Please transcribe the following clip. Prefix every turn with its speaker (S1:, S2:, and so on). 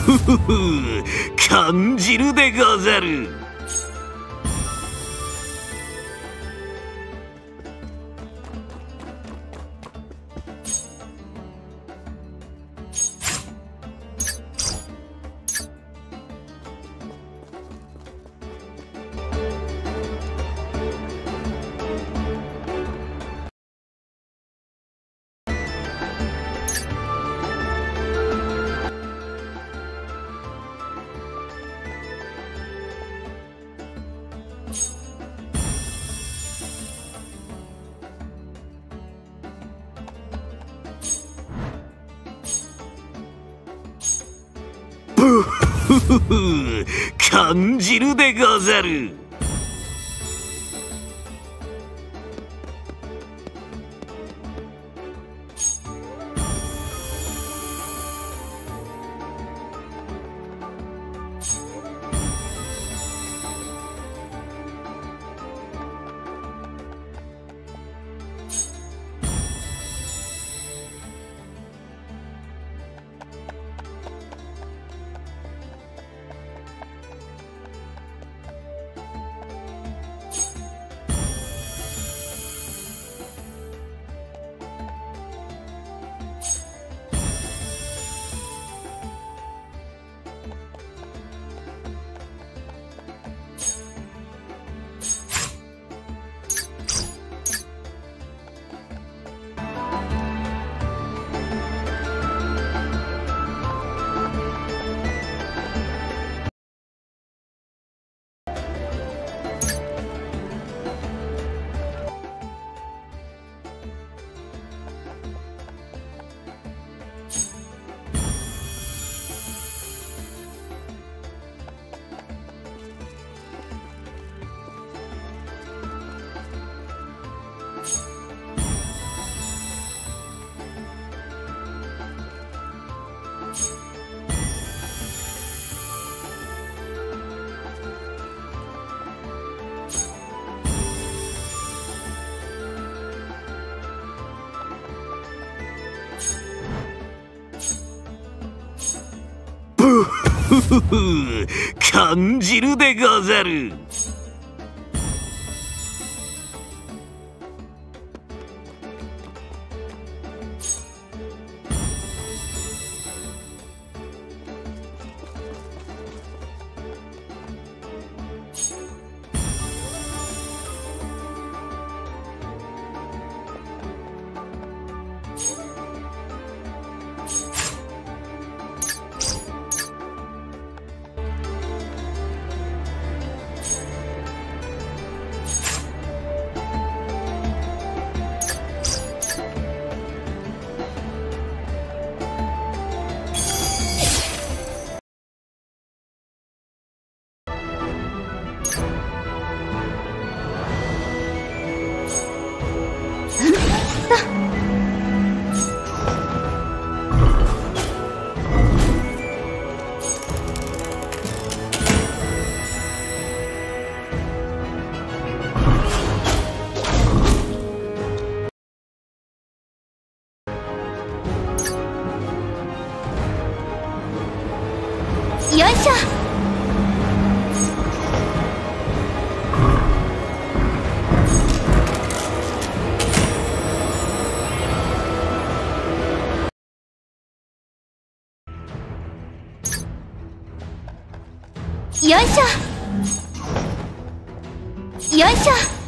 S1: ふふ感じるでござる。ふふふ感じるでござるふふふ感じるでござる。
S2: いしょよいしょ。よいしょ。